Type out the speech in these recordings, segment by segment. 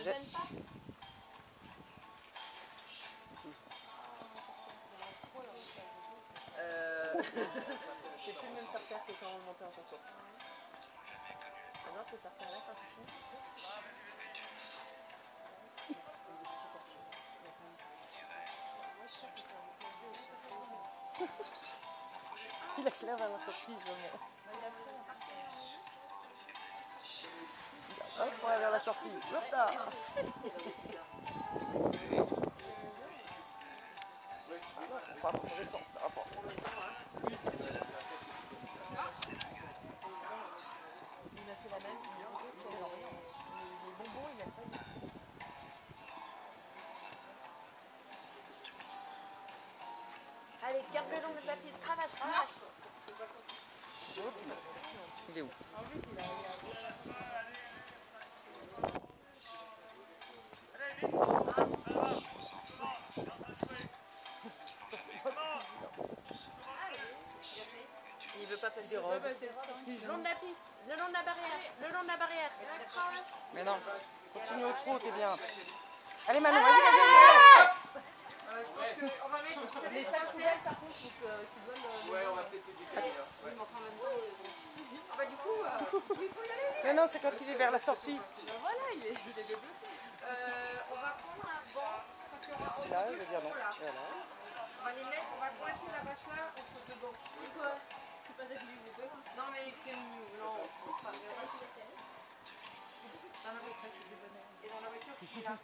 te gêne pas Euh, c'est plus le même starter que quand on montait en ascenseur. Ah non, c'est starter là quand c'est fini. Il accélère vers la sortie, vraiment. La sortie. Hop là mauvais sens, ça va pas. Il a fait la même. Il a fait c'était énorme. Les bonbons, il a pas. Allez, garde le long de la piste, cravache, cravache. Il est où? Pas. Le long de la piste, le long de la barrière, le long de la barrière. Mais non, continue au trot, t'es bien. Allez Manon, vas-y, vas-y, vas-y Les sacs poubelles, par contre, faut que tu donnes. euh, Ouais, on va peut-être les décaler. hein. Ouais. Mais non, c'est quand il est vers la sortie. Voilà, il est, il est débloqué. Euh, on va prendre un banc quand il y aura Là, je veux dire non. Voilà. On va les mettre, on va coincer la vache là entre Je. Non mais c'est non, c'est pas vrai. Dans la voiture, c'est du bonheur. Et dans la voiture, c'est là.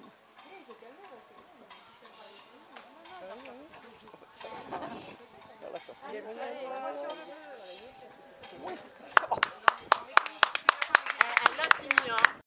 Vers la sortie. Elle l'a fini, hein.